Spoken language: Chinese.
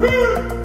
Woo!